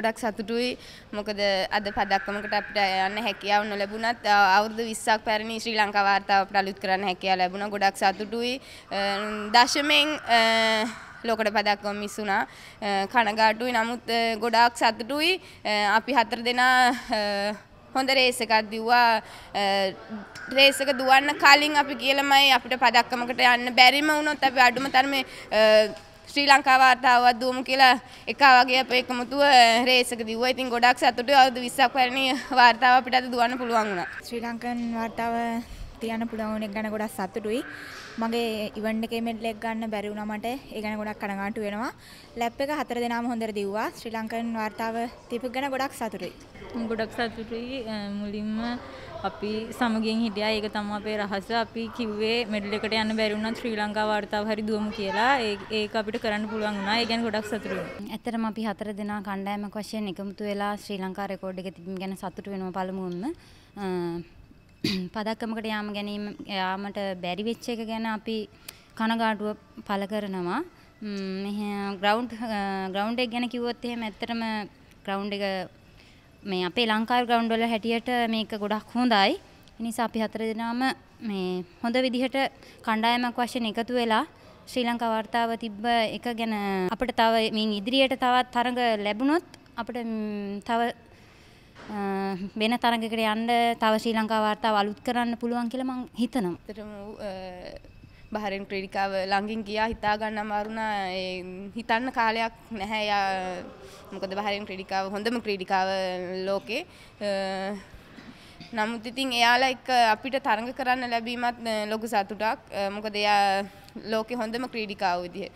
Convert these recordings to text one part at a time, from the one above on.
ගොඩක් සතුටුයි මොකද අද පදක්කමකට අපිට යන්න හැකියාව නොලැබුණත් අවුරුදු 20ක් පැරණි ශ්‍රී ලංකා වාර්තාව අපිට අලුත් කරන්න හැකියාව ලැබුණා. ගොඩක් සතුටුයි. දශමෙන් ලෝකට පදක්කම මිස් වුණා. කනගාටුයි. නමුත් ගොඩාක් සතුටුයි. අපි හතර දෙනා හොඳ රේස් එකක් දිව්වා රේස් එක දුවන්න කලින් අපි කියලමයි අපිට පදක්කමකට යන්න බැරිම වුණොත් අපි අඩුම තරමේ ශ්‍රී ලංකා වාර්තාවක් දුවමු කියලා එක වගේ අප එකමුතුව eh, රේස් එක දිව්වා. ඉතින් ගොඩක් සතුටුයි අවුරුදු 20ක් පැරණි වාර්තාව අපිට අද දුවන්න පුළුවන් වුණා. ශ්‍රී ලංකන් වාර්තාව තියන්න පුළුවන් එක ගැන ගොඩක් සතුටුයි. මගේ ඉවන්ට් එකේ මෙඩල් එක ගන්න බැරි වුණා මට. ඒ ගැන ගොඩක් කනගාටු වෙනවා. ලැප් එක හතර දෙනාම හොඳට දිව්වා. ශ්‍රී ලංකන් වාර්තාව තියපු ගැන ගොඩක් සතුටුයි. ගොඩක් සතුටුයි මුලින්ම අපි සමගින් හිටියා ඒක තමයි අපේ රහස අපි කිව්වේ මෙඩල් එකට යන්න බැරි වුණත් ශ්‍රී ලංකා වාර්තාව හරි දුවමු කියලා ඒක අපිට කරන්න පුළුවන් වුණා ඒ ගැන ගොඩක් සතුටුයි. ඇත්තටම අපි හතර දෙනා කණ්ඩායමක් වශයෙන් එකමුතු වෙලා ශ්‍රී ලංකා රෙකෝඩ් එක තිබීම ගැන සතුටු වෙනවා පළමුවෙන්ම. පදක්කමකට යාම ගැනීම යාමට බැරි වෙච්ච එක ගැන අපි කනගාටුව පළ කරනවා. මෙහ ග්‍රවුන්ඩ් ග්‍රවුන්ඩ් එක ගැන කිව්වොත් එහෙම ඇත්තටම ග්‍රවුන්ඩ් එක මේ අපේ ලංකාවේ ග්‍රවුන්ඩ් වල හැටියට මේක ගොඩක් හොඳයි. ඒ නිසා අපි හතර දෙනාම මේ හොඳ විදිහට කණ්ඩායමක් වශයෙන් එකතු වෙලා ශ්‍රී ලංකා වර්තාව තිබ්බ එක ගැන අපිට තව මින් ඉදිරියට තවත් තරඟ ලැබුණොත් අපිට තව වෙන තරඟයකට යන්න තව ශ්‍රී ලංකා වාර්තාව අලුත් කරන්න පුළුවන් කියලා මම හිතනවා. ඇත්තටම බහරෙන් ක්‍රීඩිකාව ළඟින් ගියා හිතා ගන්න අමාරුණා. හිතන්න කාලයක් නැහැ. යා මොකද බහරෙන් ක්‍රීඩිකාව හොඳම ක්‍රීඩිකාව ලෝකේ. නමුත් ඉතින් එයාලා එක්ක අපිට තරඟ කරන්න ලැබීමත් ලොකු සතුටක්. මොකද එයා ලෝකේ හොඳම ක්‍රීඩිකාව විදිහ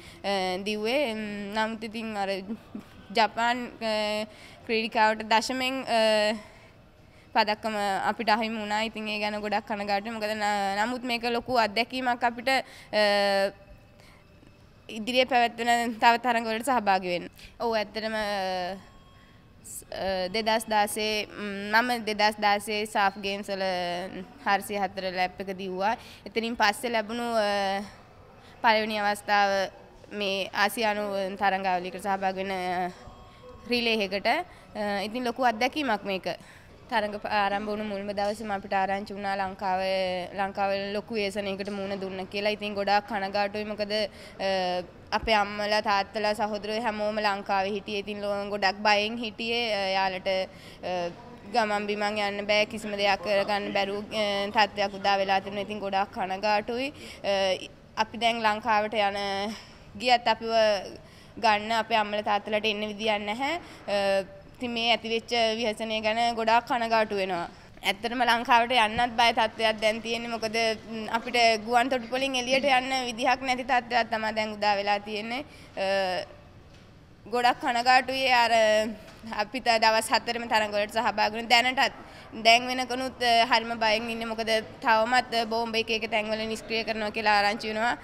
දිව්වේ. නමුත් ඉතින් අර ජපාන් ක්‍රීඩිකාවට දශමෙන් පදක්කම අපිට අහිමි වුණා. ඉතින් ඒ ගැන ගොඩක් කනගාටුයි. මොකද නමුත් මේක ලොකු අත්දැකීමක් අපිට ඉදිරියේ පැවැත්වෙන තව තරඟ වලට සහභාගී වෙන්න. ඔව් ඇත්තටම දෙදස් දාසේ මම දෙදස් දාසේ සාෆ් ගේම්ස් වල හර්සිය හතර ලැප් එක දිව්වා. එතනින් පස්සේ ලැබුණු පළවෙනි අවස්ථාව මේ ආසියානු තරඟාවලියකට සහභාගී වෙන රිලේ එකකට. ඉතින් ලොකු අත්දැකීමක් මේක. තරඟ ආරම්භ වුණු මුල්ම දවසේම අපිට ආරංචි වුණා ලංකාවේ ලංකාවේ ලොකු ව්‍යසනයකට මුහුණ දුන්න කියලා. ඉතින් ගොඩාක් කනගාටුයි මොකද අපේ අම්මලා තාත්තලා සහෝදරයෝ හැමෝම ලංකාවේ හිටියේ. ඉතින් ගොඩක් බයෙන් හිටියේ. යාලට ගමන් බිමන් යන්න බෑ කිසිම දෙයක් කරගන්න බැරුව තත්ත්වයක් උදා වෙලා තිබුණා. ඉතින් ගොඩාක් කනගාටුයි. අපි දැන් ලංකාවට යන ගියත් අපිව ගන්න අපේ අම්මලා තාත්තලාට එන්න විදියක් නැහැ. ඉතින් මේ ඇතිවෙච්ච ව්‍යසනය ගැන ගොඩාක් කනගාටු වෙනවා. ඇත්තටම ලංකාවට යන්නත් බය තත්ත්වයක් දැන් තියෙන්නේ මොකද අපිට ගුවන් තොටුපොලින් එළියට යන්න විදිහක් නැති තත්ත්වයක් තමයි දැන් උදා වෙලා තියෙන්නේ. ගොඩක් කනගාටුයි අර අපිට දවස් හතරම තරඟවලට සහභාගී වෙන දැනටත් දැන් වෙනකනුත් හරිම බයෙන් ඉන්නේ මොකද තවමත් බෝම්බ එක එක තැන්වල නිෂ්ක්‍රිය කරනවා කියලා ආරංචි වෙනවා.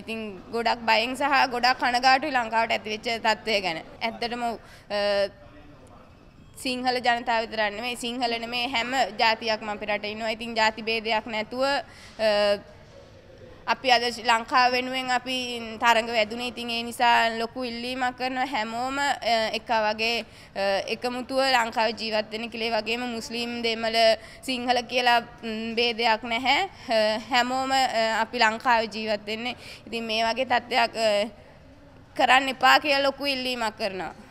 ඉතින් ගොඩක් බයෙන් සහ ගොඩක් කනගාටුයි ලංකාවට ඇතිවෙච්ච තත්ත්වය ගැන. ඇත්තටම සිංහල ජනතාව විතරක් නෙමෙයි සිංහල නෙමෙයි හැම ජාතියක්ම අපේ රටේ ඉන්නවා. ඉතින් ජාති ભેදයක් නැතුව අපි අද ලංකාව වෙනුවෙන් අපි තරඟ වැදුනේ. ඉතින් ඒ නිසා ලොකු ඉල්ලීමක් කරන හැමෝම එක වගේ එකමුතුව ලංකාවේ ජීවත් වෙන්න කියලා. ඒ වගේම මුස්ලිම් දෙමළ සිංහල කියලා ભેදයක් නැහැ. හැමෝම අපි ලංකාවේ ජීවත් වෙන්නේ. ඉතින් මේ වගේ තත්ත්වයක් කරන්න එපා කියලා ලොකු ඉල්ලීමක් කරනවා.